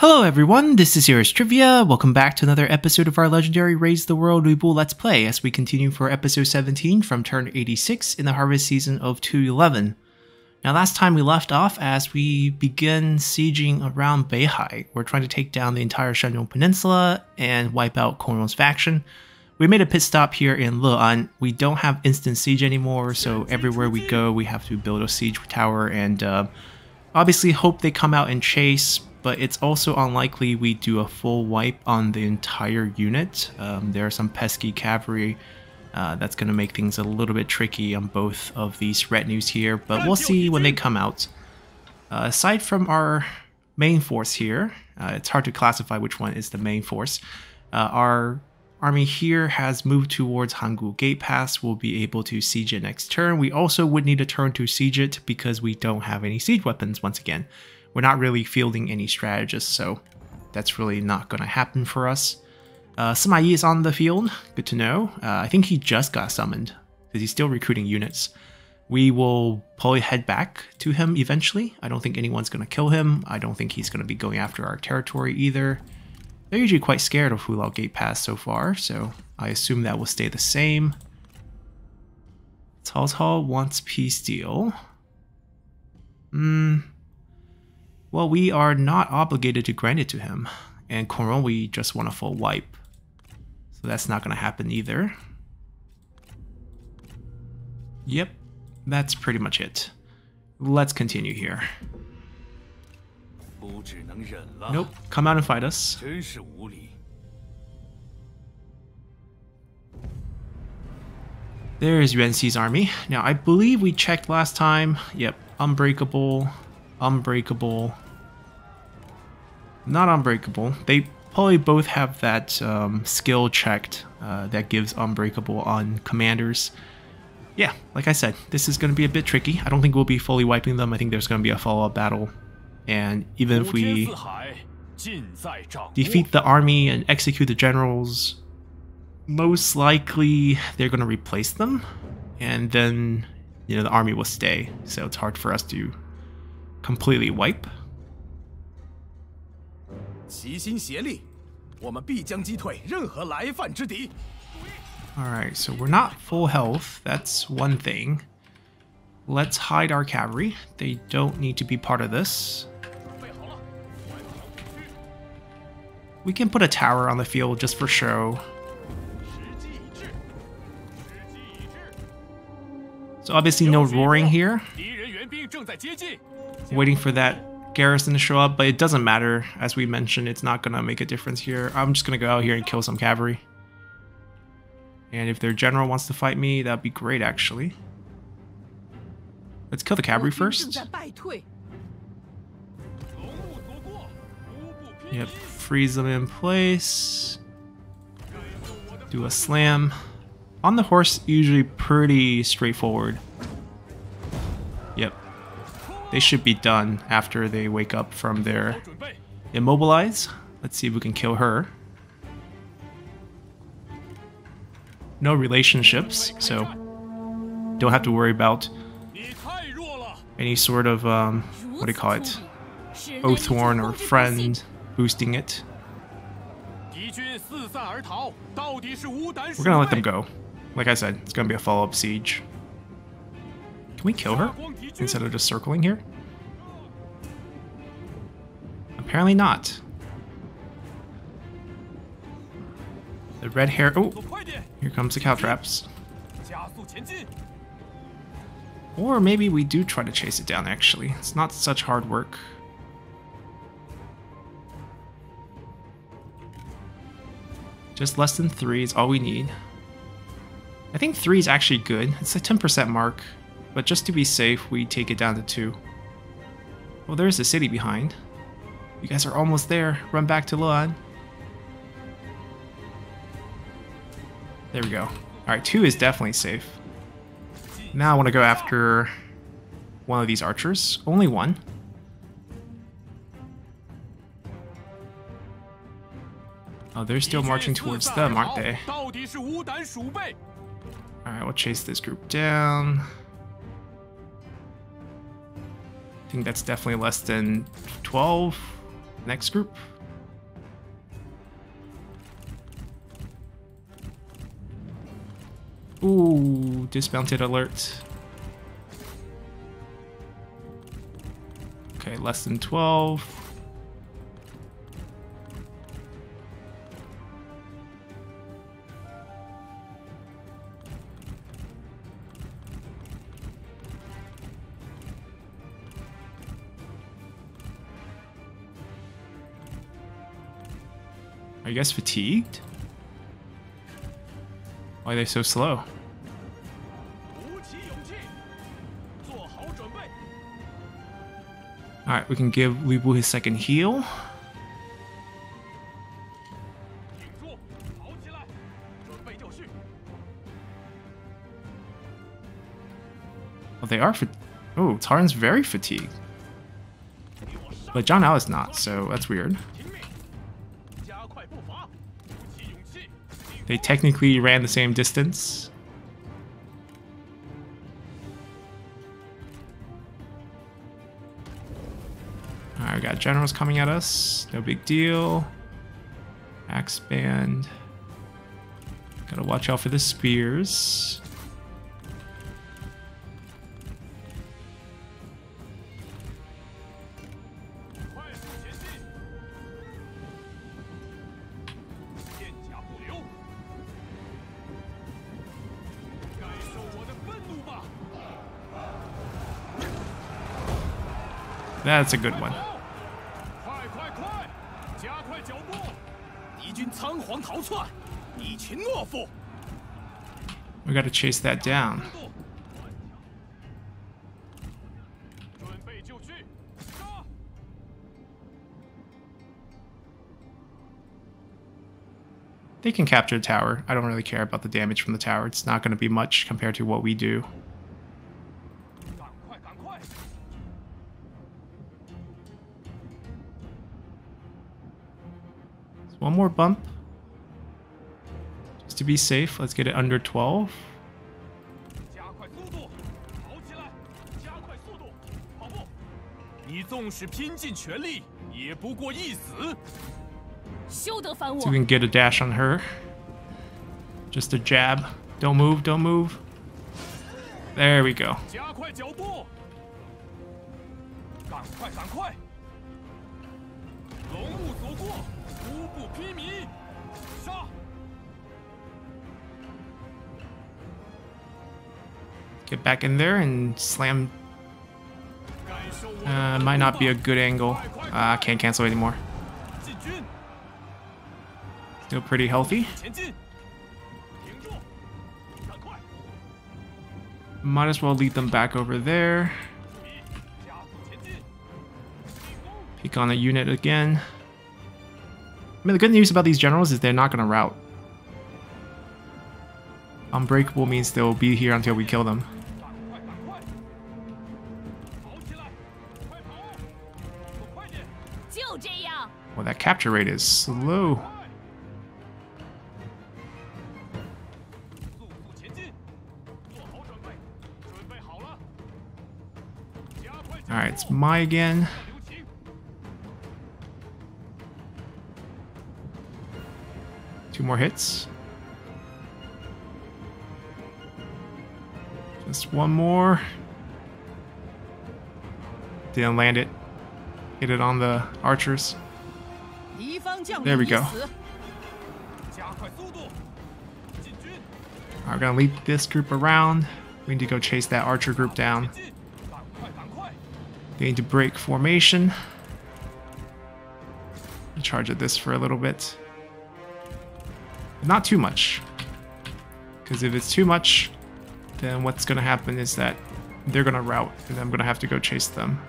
Hello everyone, this is Serious Trivia. Welcome back to another episode of our legendary Raze the World Lu Bu Let's Play as we continue for episode 17 from turn 86 in the harvest season of 211. Now last time we left off as we begin sieging around Beihai. We're trying to take down the entire Shandong Peninsula and wipe out Rong's faction. We made a pit stop here in Le'an. We don't have instant siege anymore, so everywhere we go we have to build a siege tower and uh, obviously hope they come out and chase, but it's also unlikely we do a full wipe on the entire unit. Um, there are some pesky cavalry uh, that's going to make things a little bit tricky on both of these retinues here, but we'll see when they come out. Uh, aside from our main force here, uh, it's hard to classify which one is the main force. Uh, our army here has moved towards Hangu Gate Pass. We'll be able to siege it next turn. We also would need a turn to siege it because we don't have any siege weapons once again. We're not really fielding any strategists, so that's really not going to happen for us. Uh, Sima Yi is on the field. Good to know. Uh, I think he just got summoned because he's still recruiting units. We will probably head back to him eventually. I don't think anyone's going to kill him. I don't think he's going to be going after our territory either. They're usually quite scared of Hulao Gate Pass so far, so I assume that will stay the same. Cao Cao wants peace deal. Hmm, well, we are not obligated to grant it to him, and Kong Rong we just want a full wipe. So that's not going to happen either. Yep, that's pretty much it. Let's continue here. Nope, come out and fight us. There's Yuan Xi's army. Now, I believe we checked last time. Yep, unbreakable, unbreakable, not unbreakable. They probably both have that um, skill checked uh, that gives unbreakable on commanders. Yeah, like I said, this is going to be a bit tricky. I don't think we'll be fully wiping them. I think there's going to be a follow-up battle. And even if we defeat the army and execute the generals, most likely they're going to replace them. And then, you know, the army will stay. So it's hard for us to completely wipe. Alright, so we're not full health, that's one thing. Let's hide our cavalry. They don't need to be part of this. We can put a tower on the field just for show. So obviously no roaring here. Waiting for that garrison to show up, but it doesn't matter. As we mentioned, it's not going to make a difference here. I'm just going to go out here and kill some cavalry. And if their general wants to fight me, that'd be great, actually. Let's kill the cavalry first. Yep, freeze them in place. Do a slam. On the horse, usually pretty straightforward. They should be done after they wake up from their immobilize. Let's see if we can kill her. No relationships, so don't have to worry about any sort of, um, what do you call it? Oathworn or friend boosting it. We're gonna let them go. Like I said, it's gonna be a follow-up siege. Can we kill her instead of just circling here? Apparently not. The red hair. Oh, here comes the cow traps. Or maybe we do try to chase it down, actually. It's not such hard work. Just less than three is all we need. I think three is actually good. It's a 10% mark. But just to be safe, we take it down to two. Well, there's the city behind. You guys are almost there. Run back to Le'an. There we go. Alright, two is definitely safe. Now I want to go after one of these archers. Only one. Oh, they're still marching towards them, aren't they? Alright, we'll chase this group down. I think that's definitely less than 12. Next group. Ooh, dismounted alert. Okay, less than 12. You guys fatigued? Why are they so slow? Alright, we can give Lu Bu his second heal. Oh, they are. Oh, Taran's very fatigued. But John Al is not, so that's weird. They technically ran the same distance. Alright, we got generals coming at us. No big deal. Axe band. Gotta watch out for the spears. That's a good one. We gotta chase that down. They can capture the tower. I don't really care about the damage from the tower. It's not going to be much compared to what we do. One more bump. Just to be safe, let's get it under 12. So we can get a dash on her. Just a jab. Don't move, don't move. There we go. Get back in there and slam. Uh, might not be a good angle. Uh, I uh, can't cancel anymore. Still pretty healthy. Might as well lead them back over there. Pick on a unit again. Mean, the good news about these generals is they're not going to rout. Unbreakable means they'll be here until we kill them. Well, that capture rate is slow. Alright, it's my again. Two more hits. Just one more. Didn't land it. Hit it on the archers. There we go. I'm gonna lead this group around. We need to go chase that archer group down. They need to break formation. Charge at this for a little bit. Not too much. Because if it's too much, then what's going to happen is that they're going to rout, and I'm going to have to go chase them.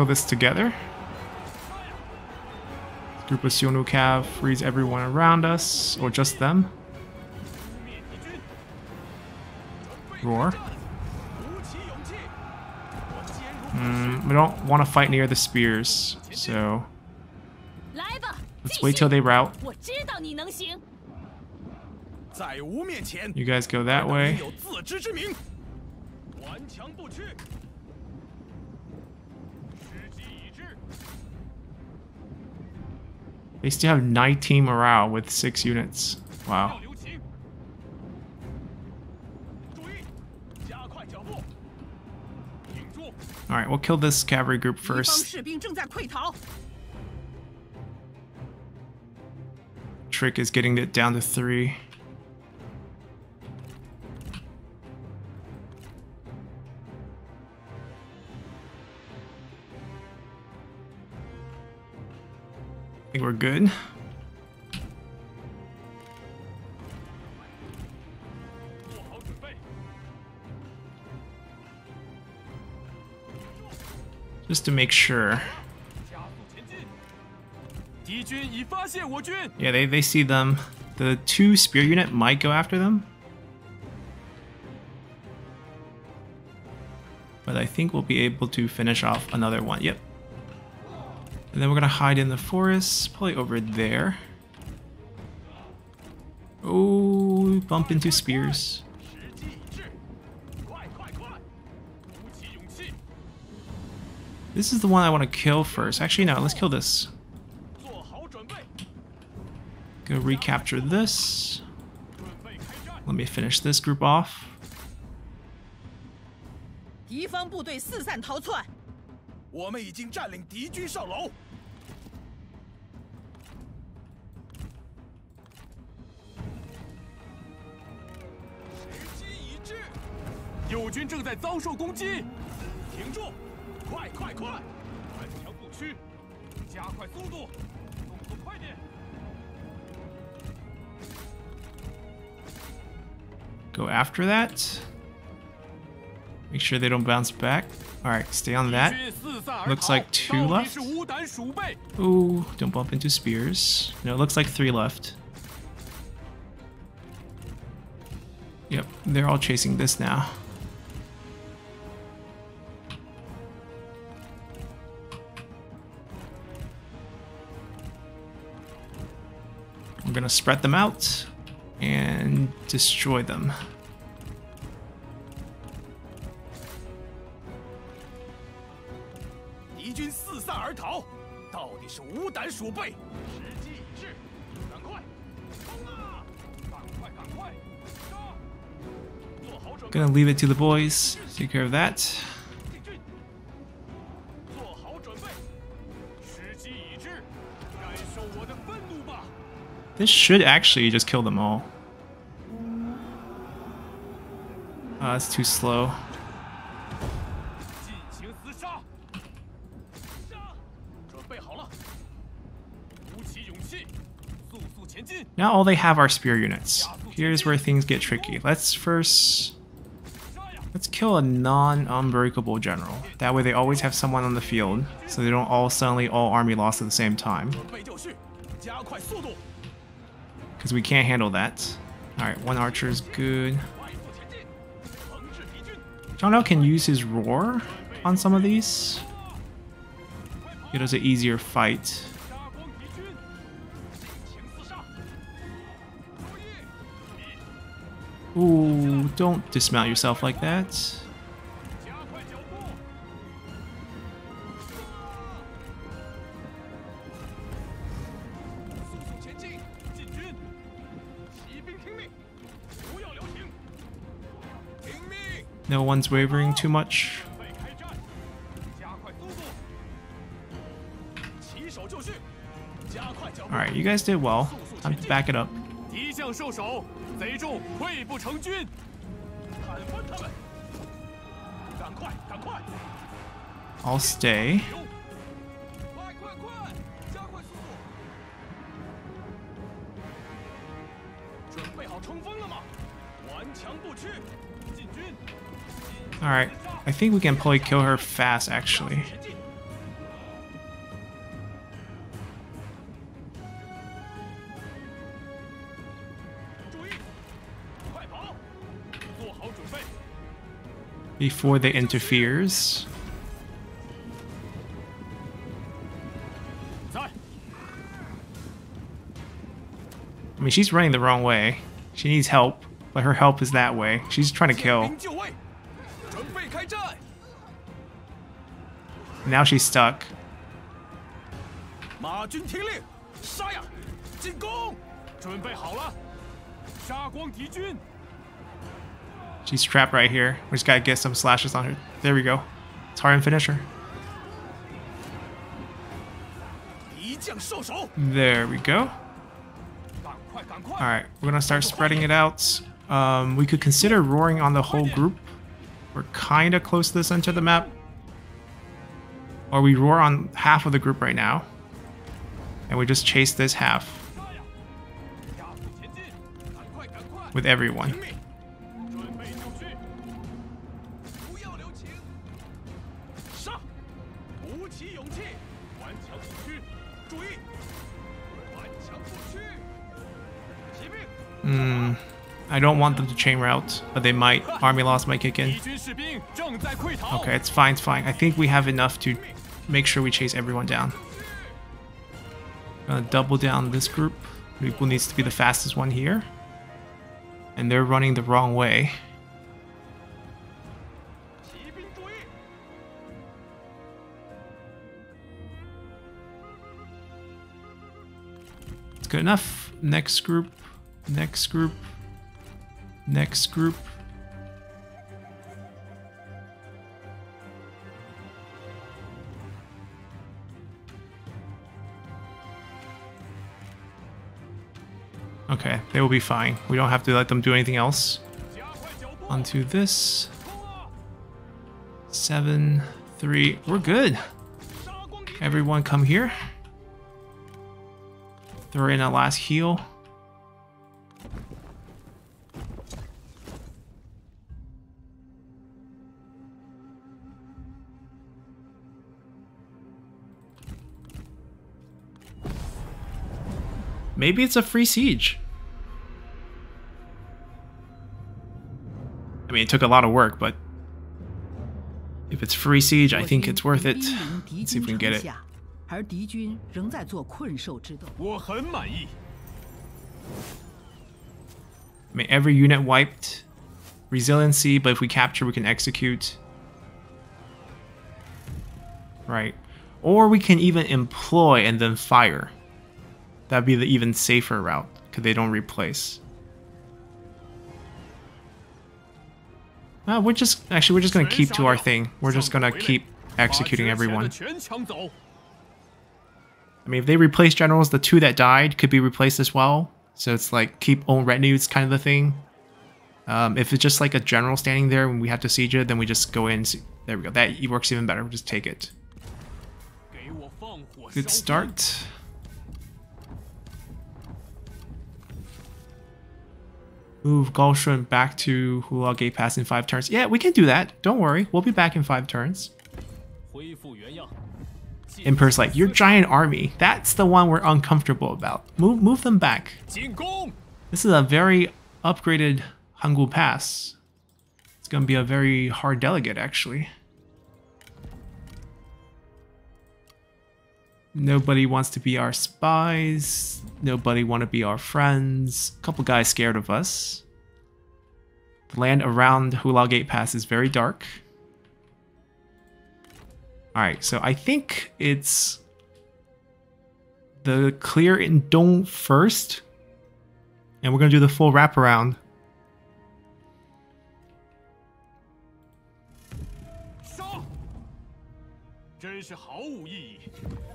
kill this together. Group of Sionukav frees everyone around us, or just them. Roar. Mm, we don't want to fight near the spears, so... Let's wait till they rout. You guys go that way. They still have 19 morale with 6 units. Wow. Alright, we'll kill this cavalry group first. Trick is getting it down to 3. We're good. Just to make sure. Yeah, they, they see them. The two spear unit might go after them. But I think we'll be able to finish off another one. Yep, and then we're gonna hide in the forest, probably over there. Oh, bump into spears. This is the one I want to kill first. Actually, no, let's kill this. Go recapture this. Let me finish this group off. 正在遭受攻击，停住！快快快！顽强不屈，加快速度，动作快点！Go after that. Make sure they don't bounce back. Alright, stay on that. Looks like two left. Ooh, don't bump into spears. No, it looks like three left. Yep, they're all chasing this now. spread them out and destroy them. Gonna leave it to the boys. Take care of that. This should actually just kill them all. Uh, it's too slow. Now all they have are spear units. Here's where things get tricky. Let's first... Let's kill a non-unbreakable general. That way they always have someone on the field, so they don't all suddenly all army lost at the same time. Because we can't handle that. Alright, one archer is good. Zhang can use his roar on some of these. It is an easier fight. Ooh, don't dismount yourself like that. No one's wavering too much. Alright, you guys did well. Time to back it up. I'll stay.！All right, I think we can probably kill her fast, actually. before they interferes. I mean, she's running the wrong way. She needs help, but her help is that way. She's trying to kill. Now she's stuck. She's trapped right here. We just gotta get some slashes on her. There we go. It's hard and finish her. There we go. Alright, we're gonna start spreading it out. Um, we could consider roaring on the whole group. We're kinda close to the center of the map. Or we roar on half of the group right now. And we just chase this half. With everyone. Hmm. I don't want them to chain route, but they might. Army loss might kick in. Okay, it's fine, it's fine. I think we have enough to make sure we chase everyone down. Gonna double down this group. Ripu needs to be the fastest one here. And they're running the wrong way. It's good enough. Next group. Next group. Next group. Okay, they will be fine. We don't have to let them do anything else. Onto this. Seven, three. We're good. Everyone come here. Throw in a last heal. Maybe it's a free siege. I mean, it took a lot of work, but if it's free siege, I think it's worth it. Let's see if we can get it. I mean, every unit wiped. Resiliency, but if we capture, we can execute. Right. Or we can even employ and then fire. That'd be the even safer route, because they don't replace. Uh, we're just actually we're just gonna keep to our thing. We're just gonna keep executing everyone. I mean, if they replace generals, the two that died could be replaced as well. So it's like keep own retinues kind of the thing. Um, if it's just like a general standing there when we have to siege it, then we just go in. There we go. That works even better. We'll just take it. Good start. Move Gao Shun back to Hulao Gate Pass in five turns. Yeah, we can do that. Don't worry. We'll be back in five turns. Emperor's like, your giant army. That's the one we're uncomfortable about. Move, move them back. This is a very upgraded Hangu Pass. It's going to be a very hard delegate, actually. Nobody wants to be our spies. Nobody want to be our friends. A couple guys scared of us. The land around Hulao Gate Pass is very dark. Alright, so I think it's the clear in Dong first. And we're going to do the full wraparound.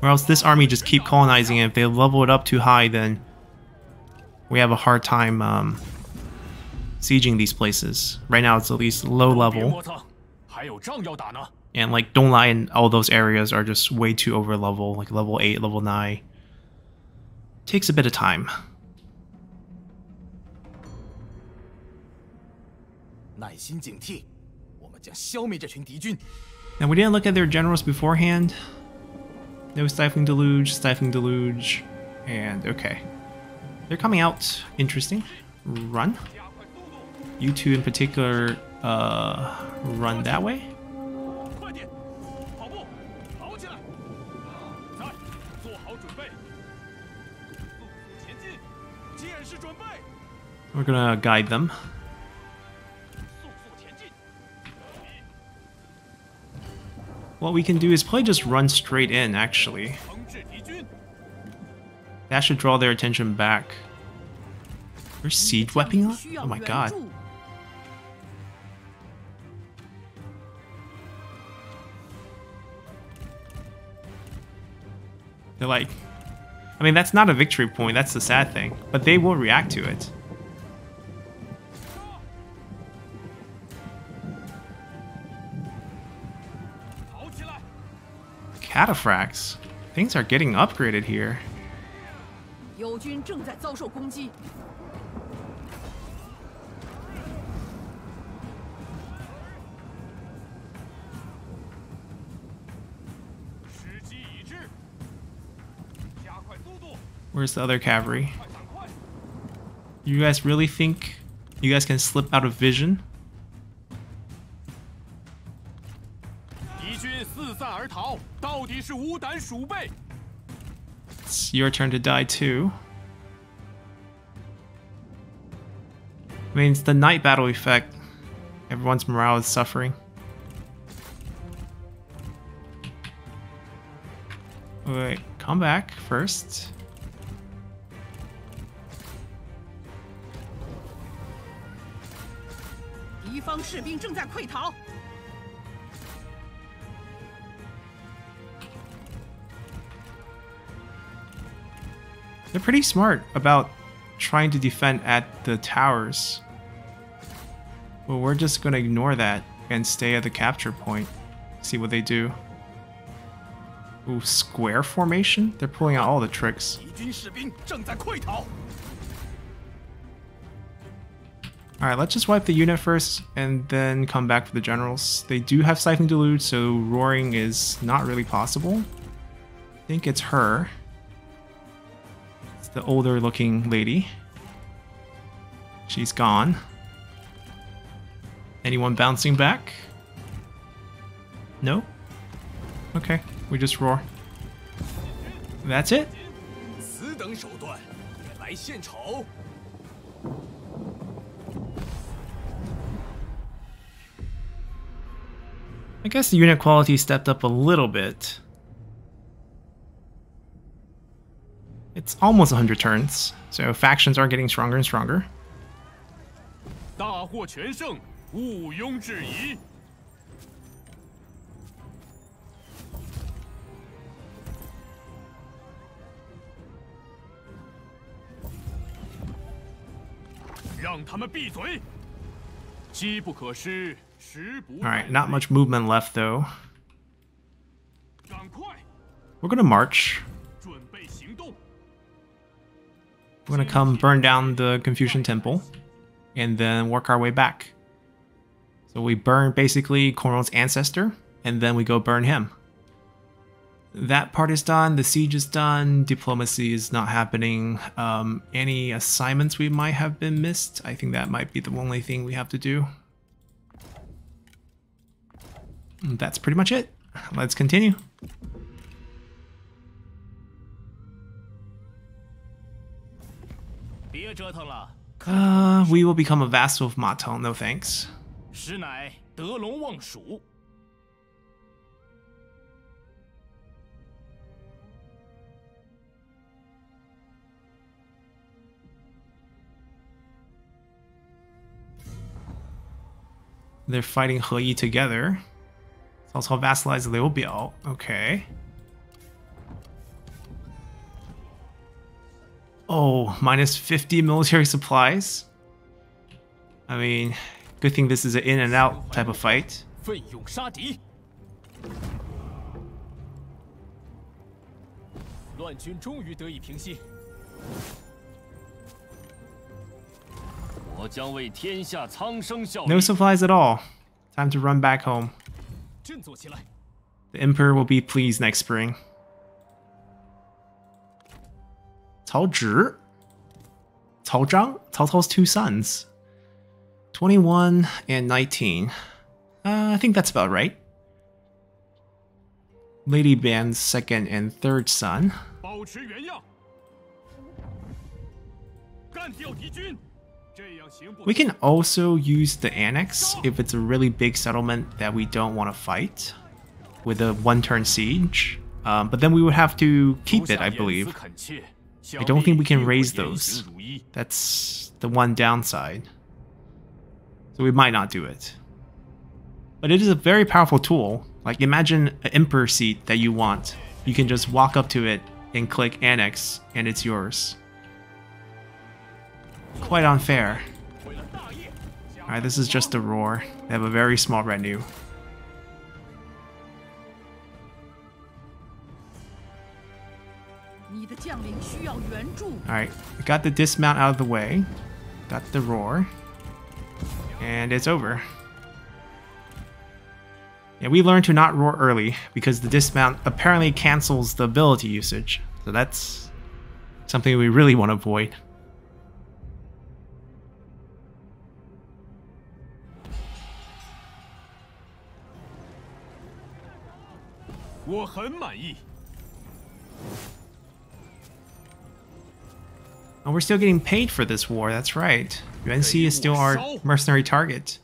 Or else this army just keep colonizing it. If they level it up too high, then we have a hard time um, sieging these places. Right now it's at least low level. And like Donglai and all those areas are just way too over level, like level 8, level 9. Takes a bit of time. Now we didn't look at their generals beforehand. No Stifling Deluge, Stifling Deluge, and okay. They're coming out. Interesting. Run. You two in particular uh, run that way. We're gonna guide them. What we can do is probably just run straight in, actually. That should draw their attention back. There's siege weapon on? Oh my god. They're like... I mean, that's not a victory point, that's the sad thing. But they will react to it. Cataphracts. Things are getting upgraded here. Where's the other cavalry? You guys really think you guys can slip out of vision? It's your turn to die too. I mean, it's the night battle effect. Everyone's morale is suffering. Wait, come back first. They're pretty smart about trying to defend at the towers. Well, we're just gonna ignore that and stay at the capture point. See what they do. Ooh, square formation? They're pulling out all the tricks. Alright, let's just wipe the unit first and then come back for the generals. They do have Stifling Deluge, so roaring is not really possible. I think it's her the older looking lady. She's gone. Anyone bouncing back? No? Okay, we just roar. That's it? I guess the unit quality stepped up a little bit. It's almost 100 turns, so factions are getting stronger and stronger. Alright, not much movement left though. We're gonna march. We're gonna come burn down the Confucian Temple and then work our way back. So we burn basically Kong Rong's ancestor and then we go burn him. That part is done, the siege is done, diplomacy is not happening. Um, any assignments we might have been missed, I think that might be the only thing we have to do. That's pretty much it. Let's continue. Uh, we will become a vassal of Ma Teng, no thanks. They're fighting He Yi together. It's also vassalize Liu Biao. Okay. Oh, minus 50 military supplies? I mean, good thing this is an in and out type of fight. No supplies at all. Time to run back home. The Emperor will be pleased next spring. Cao Zhi, Cao Zhang, Cao Cao's two sons. 21 and 19. Uh, I think that's about right. Lady Bian's second and third son. We can also use the annex if it's a really big settlement that we don't want to fight with a one-turn siege. Um, but then we would have to keep it, I believe. I don't think we can raise those. That's the one downside. So we might not do it. But it is a very powerful tool. Like imagine an Emperor seat that you want. You can just walk up to it and click Annex and it's yours. Quite unfair. Alright, this is just a roar. They have a very small retinue. Alright, we got the dismount out of the way. Got the roar. And it's over. Yeah, we learned to not roar early because the dismount apparently cancels the ability usage. So that's something we really want to avoid. Oh, we're still getting paid for this war, that's right. UNC is still our mercenary target.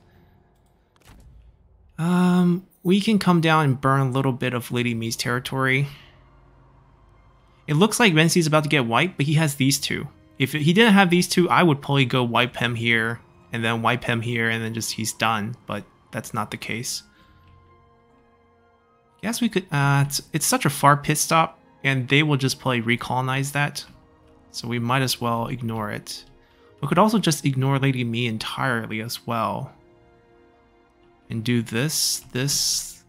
Um, we can come down and burn a little bit of Lady Mi's territory. It looks like Ren is about to get wiped, but he has these two. If he didn't have these two, I would probably go wipe him here, and then wipe him here, and then just he's done, but that's not the case. Guess we could, uh, it's, it's such a far pit stop, and they will just probably recolonize that. So we might as well ignore it. We could also just ignore Lady Mi entirely as well. And do this, this,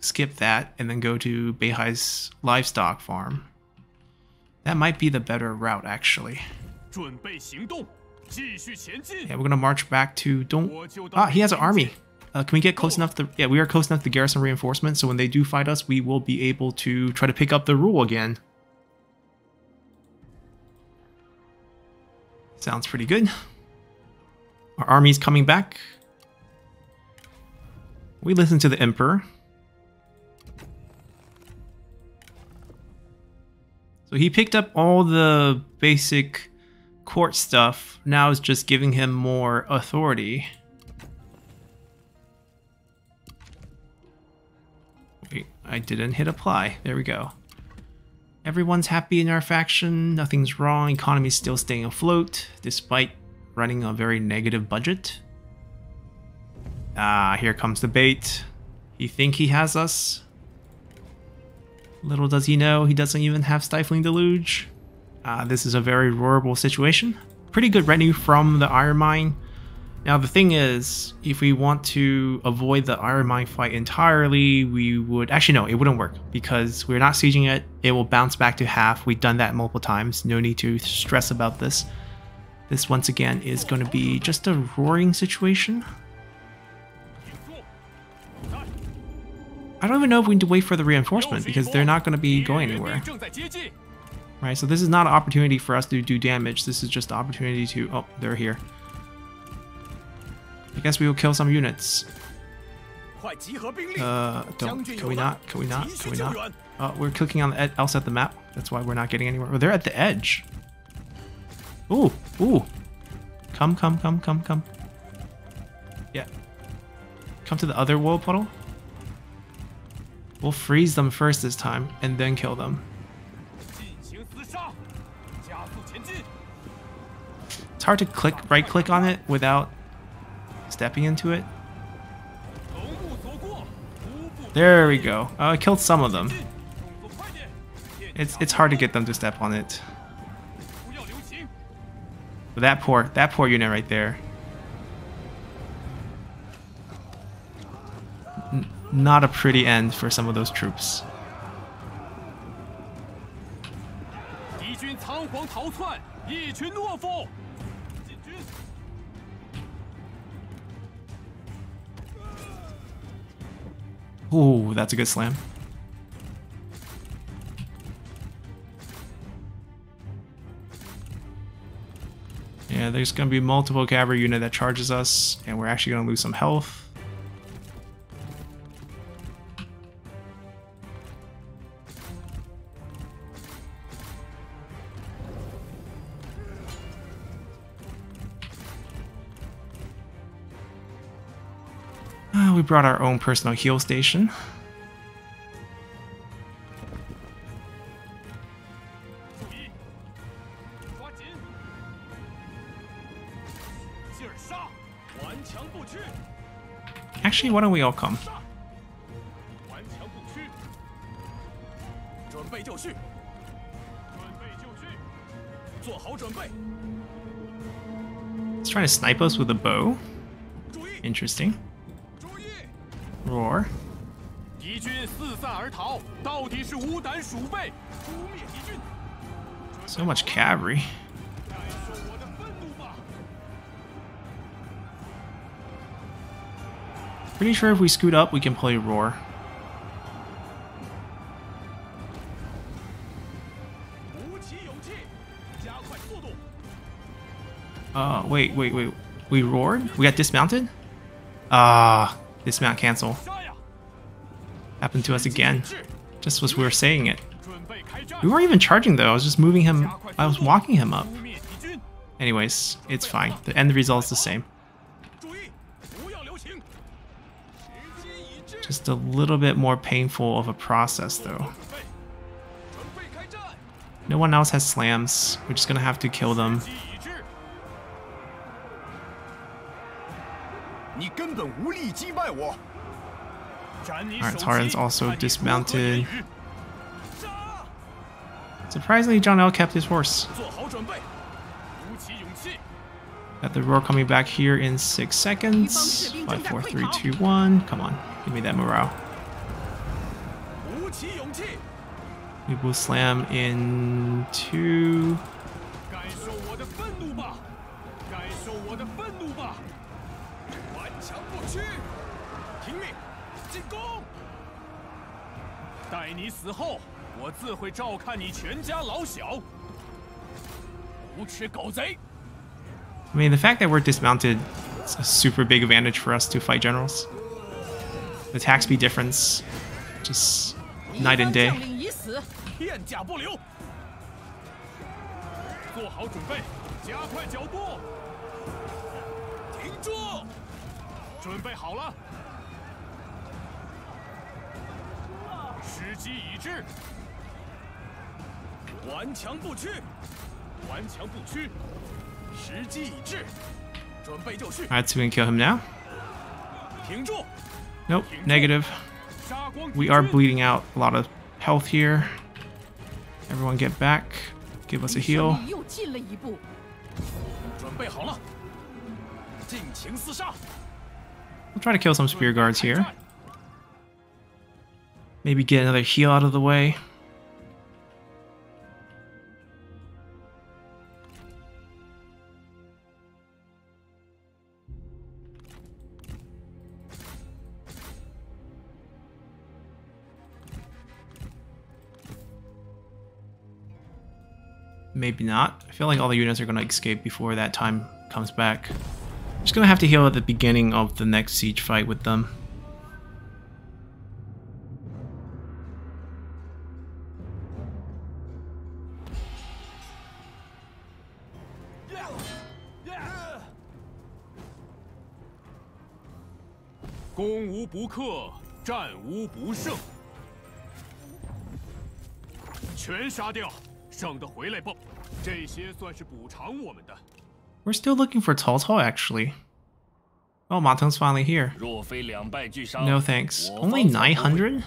skip that, and then go to Beihai's livestock farm. That might be the better route, actually. Yeah, we're gonna march back to Dong. Ah, he has an army. Uh, can we get close enough to... Yeah, we are close enough to garrison reinforcement, so when they do fight us, we will be able to try to pick up the rule again. Sounds pretty good. Our army's coming back. We listen to the Emperor. So he picked up all the basic court stuff. Now it's just giving him more authority. Wait, I didn't hit apply. There we go. Everyone's happy in our faction, nothing's wrong, economy's still staying afloat, despite running a very negative budget. Ah, here comes the bait. You think he has us? Little does he know, he doesn't even have Stifling Deluge. Ah, this is a very roarable situation. Pretty good retinue from the Iron Mine. Now the thing is, if we want to avoid the Iron Mine fight entirely, we would... Actually no, it wouldn't work, because we're not sieging it, it will bounce back to half. We've done that multiple times, no need to stress about this. This once again is going to be just a roaring situation. I don't even know if we need to wait for the reinforcement, because they're not going to be going anywhere. Right, so this is not an opportunity for us to do damage, this is just an opportunity to... Oh, they're here. I guess we will kill some units. Uh, don't. Can we not? Can we not? Can we not? Oh, we're clicking on the else at the map. That's why we're not getting anywhere. Oh, they're at the edge. Ooh, ooh. Come, come, come, come, come. Yeah. Come to the other wall puddle. We'll freeze them first this time, and then kill them. It's hard to click right click on it without stepping into it. There we go. Oh, I killed some of them. It's it's hard to get them to step on it. But that poor that poor unit right there. N not a pretty end for some of those troops. Ooh, that's a good slam. Yeah, there's gonna be multiple cavalry unit that charges us, and we're actually gonna lose some health. We brought our own personal heal station. Actually, why don't we all come? He's trying to snipe us with a bow. Interesting. Roar. So much cavalry. Pretty sure if we scoot up, we can play Roar. Uh, wait, wait, wait. We roared? We got dismounted? Ah, uh, dismount cancel. Happened to us again. Just as we were saying it. We weren't even charging though, I was just moving him, I was walking him up. Anyways, it's fine. The end result is the same. Just a little bit more painful of a process though. No one else has slams. We're just gonna have to kill them. Alright, Taran's also dismounted. Surprisingly, John L kept his horse. Got the roar coming back here in six seconds. Five, four, three, two, one. Come on. Give me that morale. We will slam in two. I mean, the fact that we're dismounted is a super big advantage for us to fight generals. The attack speed difference, just night and day. Alright, so we can kill him now. Nope, negative. We are bleeding out a lot of health here. Everyone get back. Give us a heal. We'll try to kill some spear guards here. Maybe get another heal out of the way. Maybe not. I feel like all the units are going to escape before that time comes back. I'm just to have to heal at the beginning of the next siege fight with them. We're still looking for Cao Cao, actually. Oh, Ma Teng's finally here. No thanks. Only 900?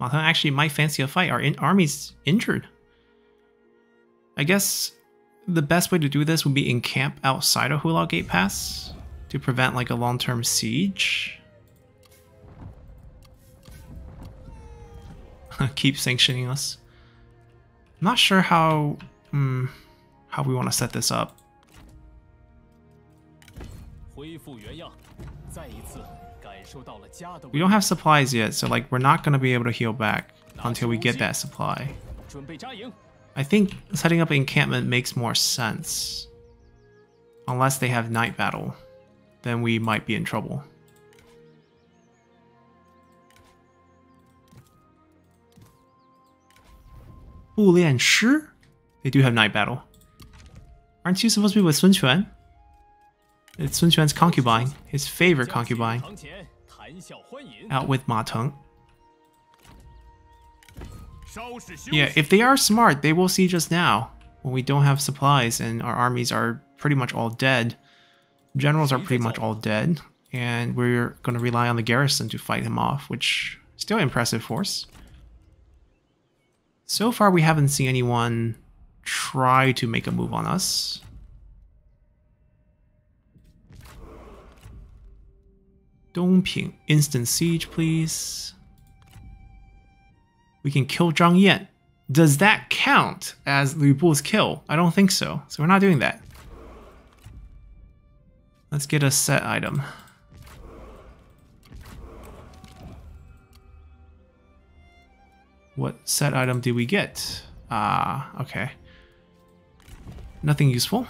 Ma Teng actually might fancy a fight. Our in army's injured. I guess the best way to do this would be encamp outside of Hulao Gate Pass to prevent like a long-term siege. keep sanctioning us. I'm not sure how hmm, how we want to set this up. We don't have supplies yet, so like we're not gonna be able to heal back until we get that supply. I think setting up an encampment makes more sense. Unless they have night battle, then we might be in trouble. Bu Lianshi? They do have night battle. Aren't you supposed to be with Sun Quan? It's Sun Quan's concubine, his favorite concubine. Out with Ma Teng. Yeah, if they are smart, they will see just now when we don't have supplies and our armies are pretty much all dead. Generals are pretty much all dead, and we're going to rely on the garrison to fight him off, which is still impressive force. So far, we haven't seen anyone try to make a move on us. Dongping, instant siege, please. We can kill Zhang Yan. Does that count as Lu Bu's kill? I don't think so, so we're not doing that. Let's get a set item. What set item did we get? Ah, uh, okay. Nothing useful.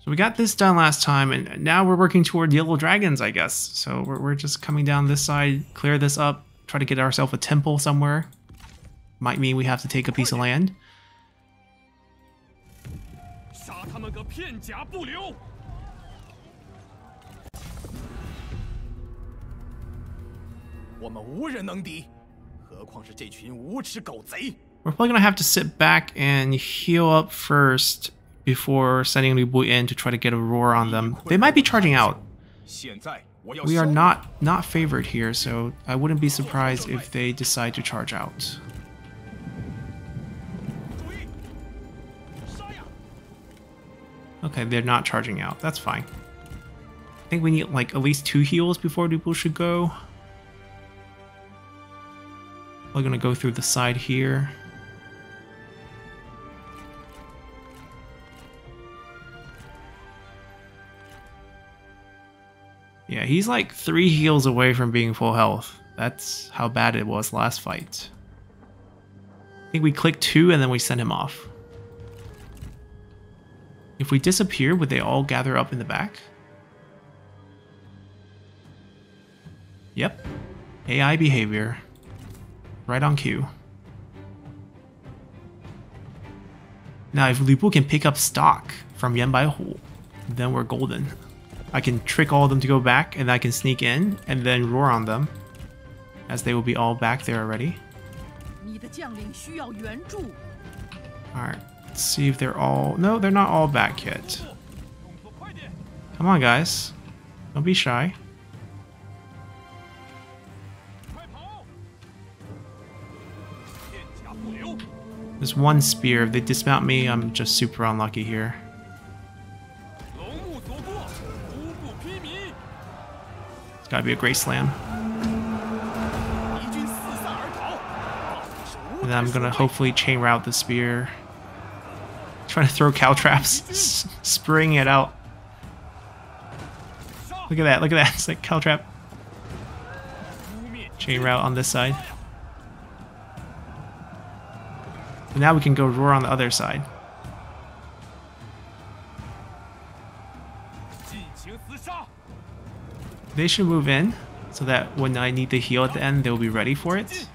So we got this done last time, and now we're working toward Yellow Dragons, I guess. So we're, we're just coming down this side, clear this up, try to get ourselves a temple somewhere. Might mean we have to take a piece of land. We're probably gonna have to sit back and heal up first before sending Lu Bu in to try to get a roar on them. They might be charging out. We are not not favored here, so I wouldn't be surprised if they decide to charge out. Okay, they're not charging out. That's fine. I think we need like at least two heals before Lu Bu should go. We're gonna go through the side here. Yeah, he's like three heals away from being full health. That's how bad it was last fight. I think we click two and then we send him off. If we disappear, would they all gather up in the back? Yep. AI behavior. Right on cue. Now, if Lu Bu can pick up stock from Yan Baihu, then we're golden. I can trick all of them to go back, and I can sneak in and then roar on them, as they will be all back there already. Alright, see if they're all... No, they're not all back yet. Come on, guys. Don't be shy. There's one spear. If they dismount me, I'm just super unlucky here. It's gotta be a great slam. And I'm gonna hopefully chain route the spear. Trying to throw caltrops, spring it out. Look at that, look at that, it's like caltrop. Chain route on this side. And now we can go roar on the other side. They should move in so that when I need the heal at the end, they'll be ready for it.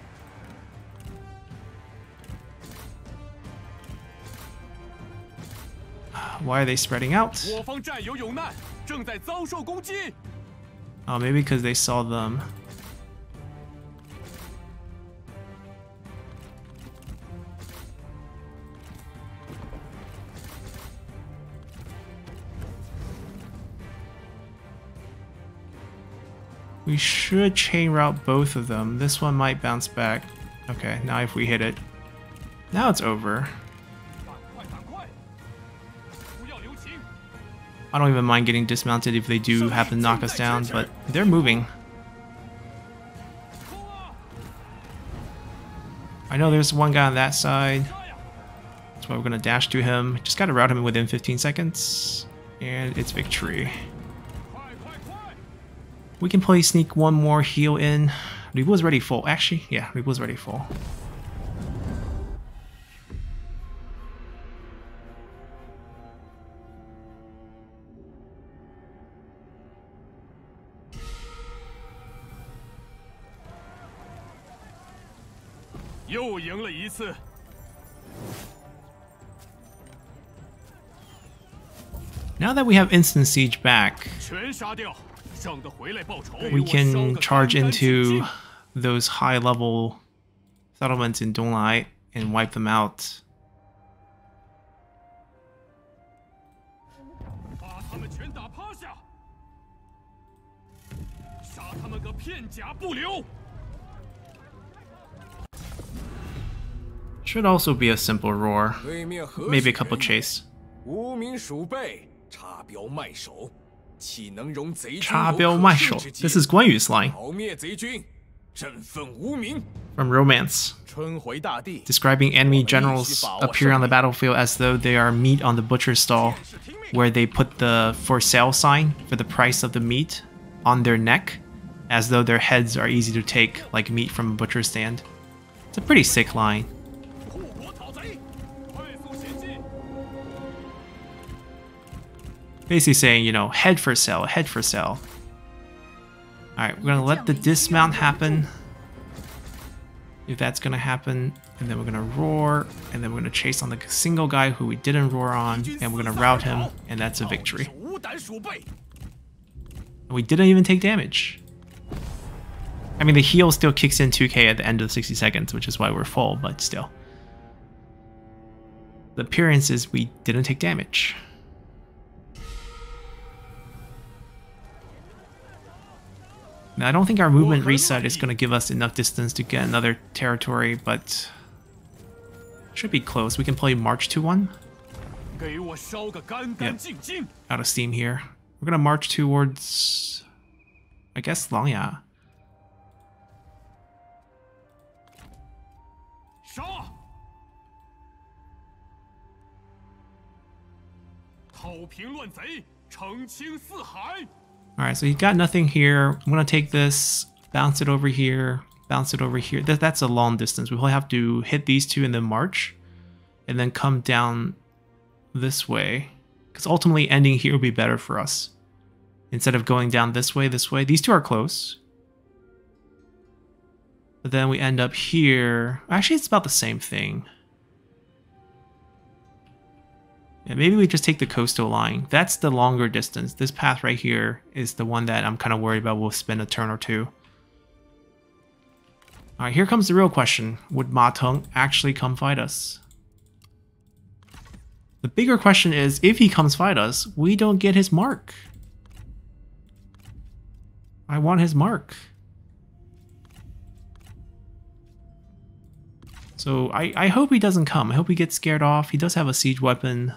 Why are they spreading out? Oh, maybe because they saw them. We should chain route both of them. This one might bounce back. Okay, now if we hit it. Now it's over. I don't even mind getting dismounted if they do happen to knock us down, but they're moving. I know there's one guy on that side. That's why we're going to dash to him. Just got to route him within 15 seconds. And it's victory. We can probably sneak one more heal in. Lu Bu was ready full. Actually, yeah, Lu Bu was ready full. Now that we have instant siege back, 全杀掉，省得回来报仇。 we can charge into those high level settlements in Donglai and wipe them out. 把他们全打趴下，杀他们个片甲不留。 Should also be a simple roar. 对面何 Maybe a 时 couple 人也 chase. 无名鼠辈，插标卖首， 岂能容贼军插有可标卖首.顺之计 This is Guan Yu's line 剿灭贼军，振奋无名， from Romance, 春回大地。 describing enemy generals appear on the battlefield as though they are meat on the butcher stall, where they put the for sale sign for the price of the meat on their neck, as though their heads are easy to take, like meat from a butcher stand. It's a pretty sick line. Basically saying, you know, head for sale, head for sale. Alright, we're gonna let the dismount happen. If that's gonna happen, and then we're gonna roar, and then we're gonna chase on the single guy who we didn't roar on, and we're gonna rout him, and that's a victory. And we didn't even take damage. I mean, the heal still kicks in 2k at the end of 60 seconds, which is why we're full, but still. The appearance is we didn't take damage. Now, I don't think our movement reset is going to give us enough distance to get another territory, but should be close. We can play march to one. Yep. Out of steam here. We're going to march towards, I guess, Langya. 海。Alright, so you've got nothing here. I'm to take this, bounce it over here, bounce it over here. That, that's a long distance. We probably have to hit these two and then march, and then come down this way. Because ultimately ending here would be better for us. Instead of going down this way, this way. These two are close. But then we end up here. Actually, it's about the same thing. Maybe we just take the coastal line. That's the longer distance. This path right here is the one that I'm kind of worried about. We'll spend a turn or two. All right, here comes the real question. Would Ma Teng actually come fight us? The bigger question is, if he comes fight us, we don't get his mark. I want his mark. So I, I hope he doesn't come. I hope he gets scared off. He does have a siege weapon.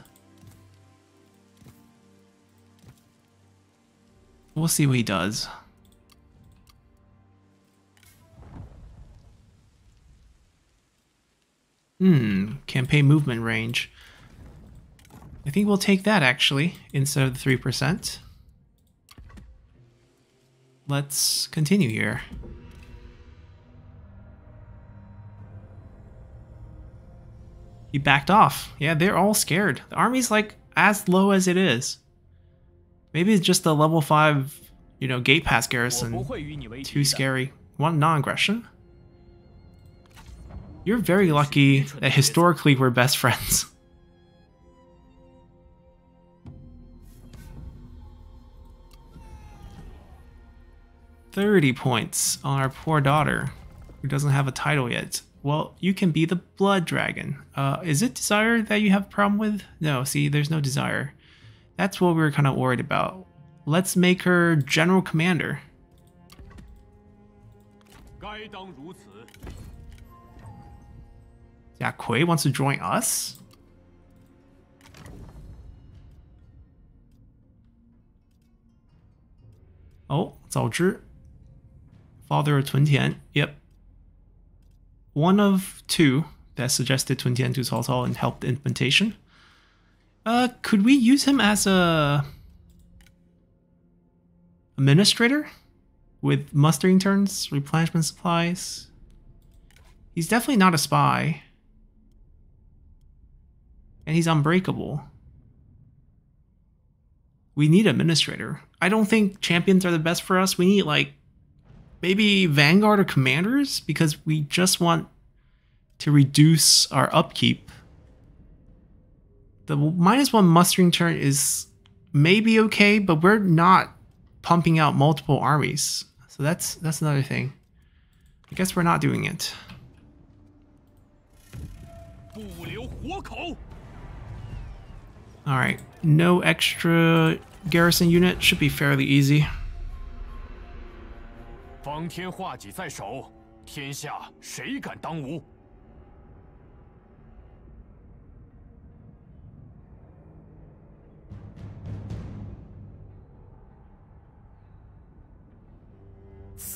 We'll see what he does. Hmm, campaign movement range. I think we'll take that actually, instead of the 3%. Let's continue here. He backed off. Yeah, they're all scared. The army's like as low as it is. Maybe it's just a level 5, you know, gate pass garrison. Oh, Too scary. One non-aggression? You're very lucky that historically we're best friends. Thirty points on our poor daughter, who doesn't have a title yet. Well, you can be the blood dragon. Uh, is it desire that you have a problem with? No, see, there's no desire. That's what we were kind of worried about. Let's make her general commander. Yeah, Kui wants to join us? Oh, 早知. Father of Tun Tian, yep. One of two that suggested Tun Tian to Cao Cao and helped the implementation. Uh, could we use him as a administrator? with mustering turns, replenishment supplies. He's definitely not a spy. And he's unbreakable. We need administrator. I don't think champions are the best for us. We need like maybe vanguard or commanders because we just want to reduce our upkeep. The minus one mustering turn is maybe okay, but we're not pumping out multiple armies. So that's that's another thing. I guess we're not doing it. Alright, no extra garrison unit should be fairly easy.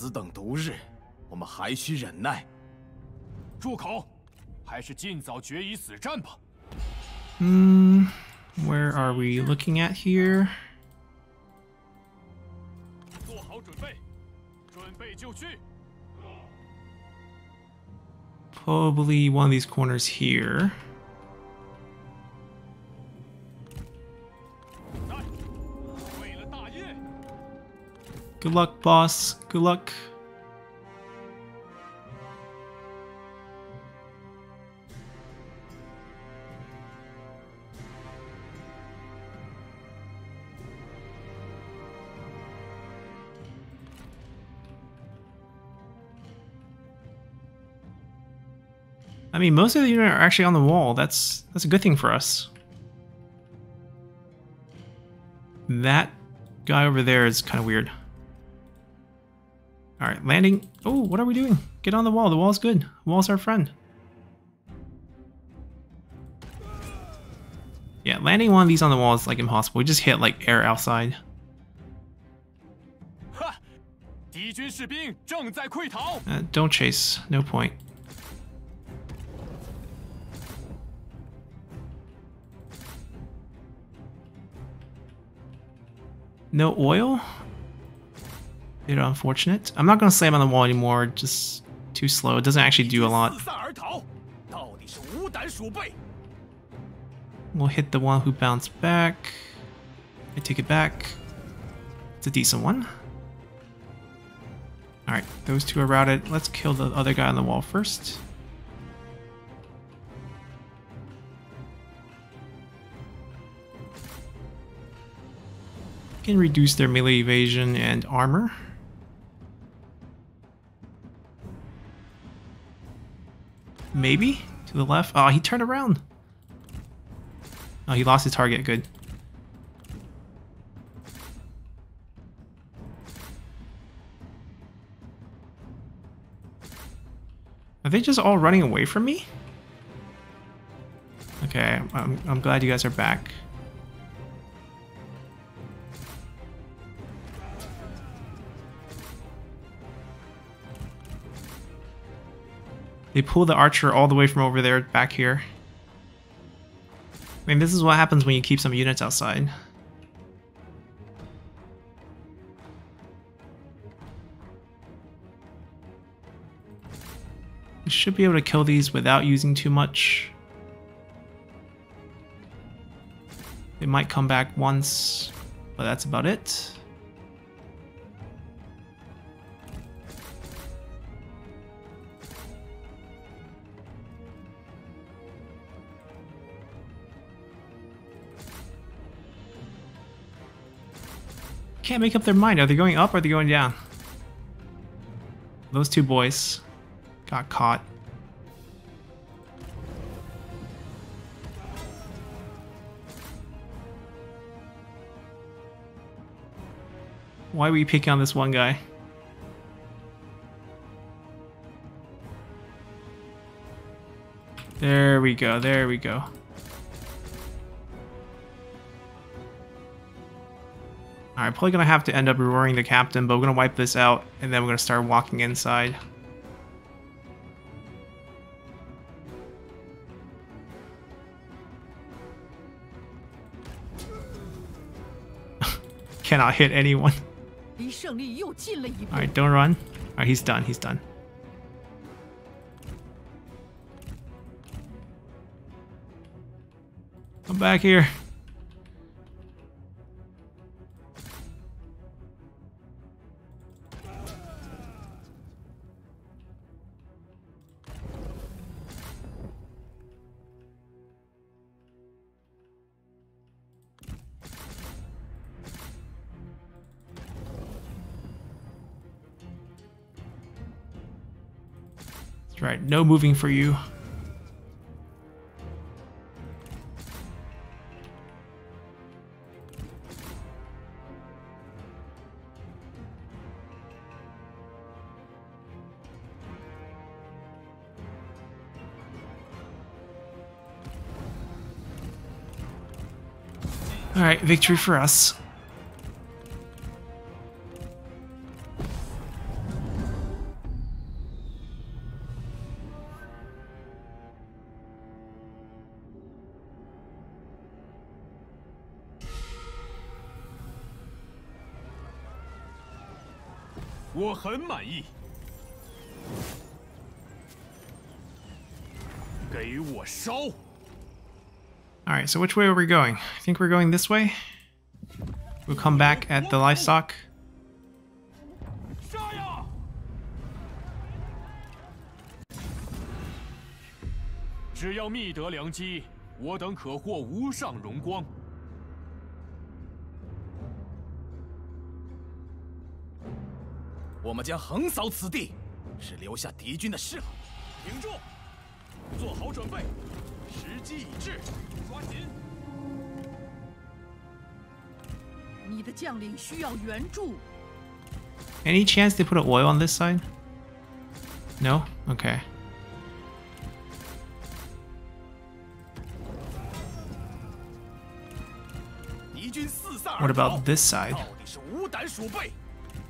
方天画戟在手，天下谁敢当无？ 此等毒日，我们还需忍耐。 住口！还是尽早决一死战吧。 Hmm, where are we looking at here? 做好准备，准备就绪。 Probably one of these corners here. Good luck, boss. Good luck. I mean, most of the unit are actually on the wall. That's that's a good thing for us. That guy over there is kind of weird. All right, landing. Oh, what are we doing? Get on the wall. The wall's good. The wall's our friend. Yeah, landing one of these on the wall is like impossible. We just hit like air outside. Uh, don't chase. No point. No oil? bit unfortunate. I'm not gonna slam on the wall anymore, just too slow. It doesn't actually do a lot. We'll hit the one who bounced back. I take it back. It's a decent one. Alright, those two are routed. Let's kill the other guy on the wall first. Can reduce their melee evasion and armor. Maybe? To the left? Oh, he turned around. Oh, he lost his target. Good. Are they just all running away from me? Okay, I'm, I'm glad you guys are back. They pull the archer all the way from over there back here. I mean, this is what happens when you keep some units outside. We should be able to kill these without using too much. They might come back once, but that's about it. Can't make up their mind. Are they going up or are they going down? Those two boys got caught. Why are we picking on this one guy? There we go, there we go. Alright, probably gonna have to end up roaring the captain, but we're gonna wipe this out, and then we're gonna start walking inside. Cannot hit anyone. Alright, don't run. Alright, he's done, he's done. Come back here. No moving for you. All right, victory for us. “ So which way are we going? I think we're going this way. We'll come back at the livestock. 杀呀！只要觅得良机，我等可获无上荣光。我们将横扫此地，是留下敌军的示好。挺住，做好准备，时机已至，抓紧！你的将领需要援助。 Any chance they put an oil on this side? No? Okay. 敌军四散而 What 逃 about this side? 到底是无胆鼠辈。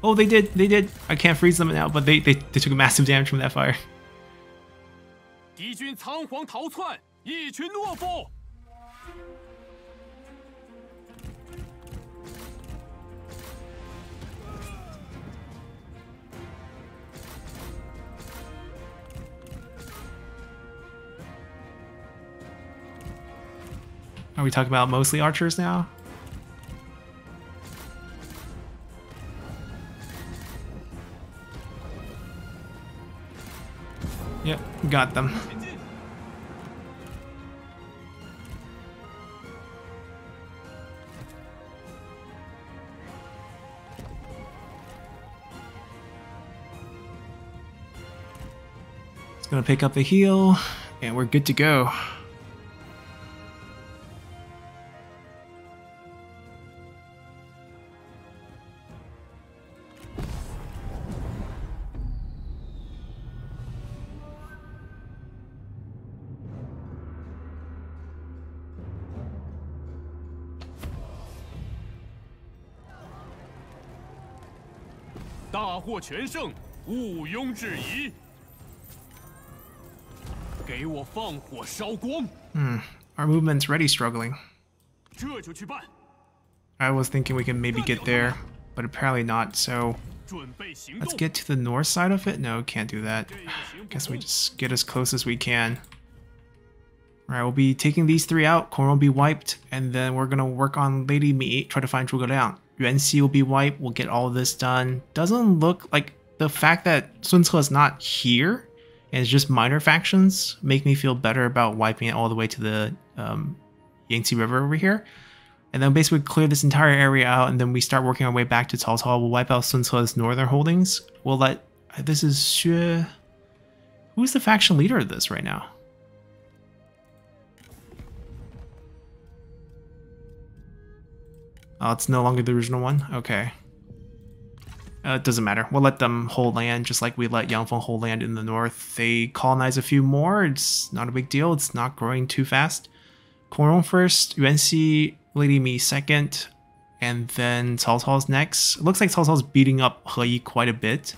Oh, they did. They did. I can't freeze them now, but they, they, they took massive damage from that fire. 敌军仓皇逃窜， 一群懦夫！ Are we talking about mostly archers now? Yep, got them. gonna pick up the heal, and we're good to go. “大获全胜，毋庸置疑。” Hmm. Our movement's ready struggling. I was thinking we can maybe get there, but apparently not, so... Let's get to the north side of it? No, can't do that. Guess we just get as close as we can. Alright, we'll be taking these three out, Korn will be wiped, and then we're gonna work on Lady Mi, try to find Zhuge Liang. Yuan Xi will be wiped, we'll get all this done. Doesn't look like the fact that Sun Ce is not here and it's just minor factions make me feel better about wiping it all the way to the um, Yangtze River over here. And then basically clear this entire area out, and then we start working our way back to Cao Cao. We'll wipe out Sun Ce's northern holdings. We'll let this is Xue. Who's the faction leader of this right now? Oh, it's no longer the original one? Okay. Uh, it doesn't matter. We'll let them hold land just like we let Yangfeng hold land in the north. They colonize a few more. It's not a big deal. It's not growing too fast. Kong Rong first, Yuanxi, Lady Mi second, and then Cao Cao's next. It looks like Cao Cao's beating up He Yi quite a bit.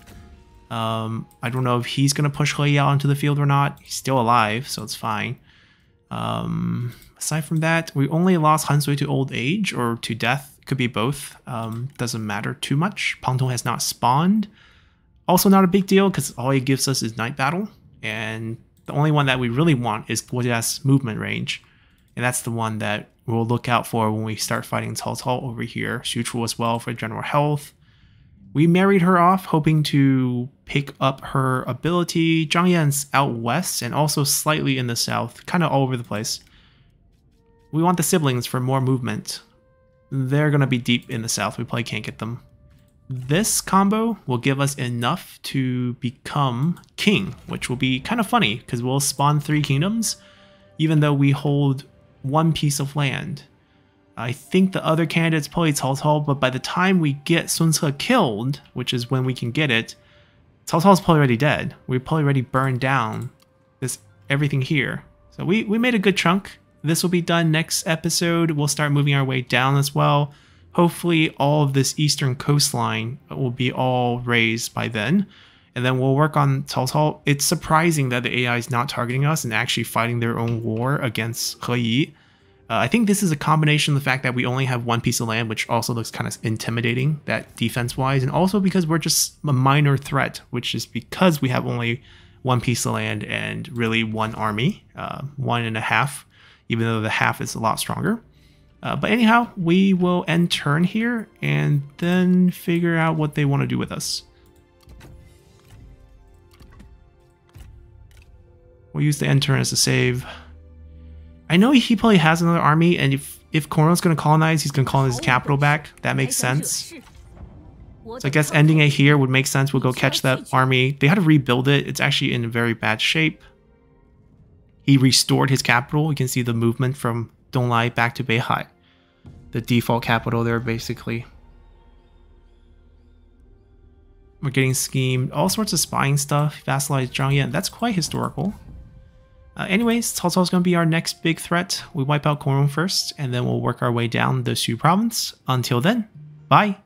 Um, I don't know if he's going to push He Yi out into the field or not. He's still alive, so it's fine. Um, aside from that, we only lost Han Sui to old age or to death Could be both. Um, doesn't matter too much. Pang Tong has not spawned. Also not a big deal because all it gives us is Night Battle. And the only one that we really want is Guojia's movement range. And that's the one that we'll look out for when we start fighting Cao Cao over here. Xu Chu as well for general health. We married her off, hoping to pick up her ability. Zhang Yan's out west and also slightly in the south, kind of all over the place. We want the siblings for more movement. They're going to be deep in the south. We probably can't get them. This combo will give us enough to become king, which will be kind of funny because we'll spawn three kingdoms, even though we hold one piece of land. I think the other candidates probably Cao Cao, but by the time we get Sun Ce killed, which is when we can get it, Cao Cao's probably already dead. We probably already burned down this everything here. So we, we made a good chunk. This will be done next episode. We'll start moving our way down as well. Hopefully all of this eastern coastline will be all razed by then. And then we'll work on Cao. It's surprising that the AI is not targeting us and actually fighting their own war against He Yi. Uh, I think this is a combination of the fact that we only have one piece of land, which also looks kind of intimidating, that defense-wise, and also because we're just a minor threat, which is because we have only one piece of land and really one army, uh, one and a half, even though the half is a lot stronger. Uh, but anyhow, we will end turn here and then figure out what they want to do with us. We'll use the end turn as a save. I know he probably has another army, and if if Kong going to colonize, he's going to colonize his capital back. That makes sense. So I guess ending it here would make sense. We'll go catch that army. They had to rebuild it. It's actually in very bad shape. He restored his capital. You can see the movement from Donglai back to Beihai. The default capital there, basically. We're getting schemed. All sorts of spying stuff. Vassalized Zhang Yan. That's quite historical. Uh, anyways, Cao is going to be our next big threat. We wipe out Kong first, and then we'll work our way down the Shu province. Until then, bye!